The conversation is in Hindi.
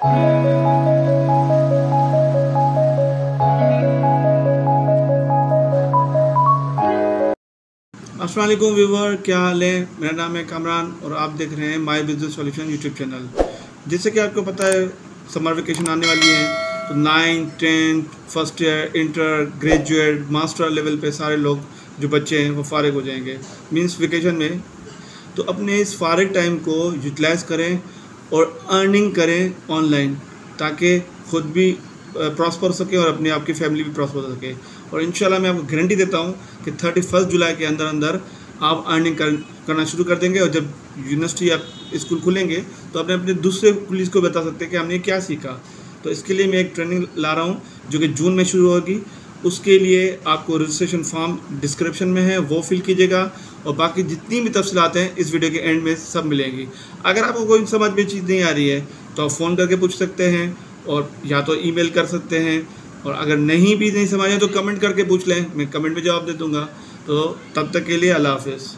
असलम व्यूवर, क्या हाल है? मेरा नाम है कामरान और आप देख रहे हैं my business solution YouTube channel जैसे कि आपको पता है समर वेकेशन आने वाली है तो ninth tenth first year inter graduate master level पे सारे लोग जो बच्चे हैं, वो फारग हो जाएँगे। मींस वेकेशन में तो अपने इस फारग टाइम को यूटिलाइज़ करें और अर्निंग करें ऑनलाइन ताकि खुद भी प्रॉस्पर हो सके और अपनी आपकी फैमिली भी प्रॉस्पर हो सके। और इन मैं आपको गारंटी देता हूँ कि थर्टी फ़र्स्ट जुलाई के अंदर अंदर आप अर्निंग कर, करना शुरू कर देंगे और जब यूनिवर्सिटी या स्कूल खुलेंगे तो अपने अपने दूसरे पुलिस को बता सकते हैं कि हमने क्या सीखा। तो इसके लिए मैं एक ट्रेनिंग ला रहा हूँ जो कि जून में शुरू होगी। उसके लिए आपको रजिस्ट्रेशन फॉर्म डिस्क्रिप्शन में है वो फिल कीजिएगा। और बाकी जितनी भी तफसलात हैं इस वीडियो के एंड में सब मिलेंगी। अगर आपको कोई समझ में चीज़ नहीं आ रही है तो आप फ़ोन करके पूछ सकते हैं और या तो ईमेल कर सकते हैं और अगर नहीं भी नहीं समझ तो कमेंट करके पूछ लें, मैं कमेंट में जवाब दे दूँगा। तो तब तक के लिए अल्लाह हाफिज़।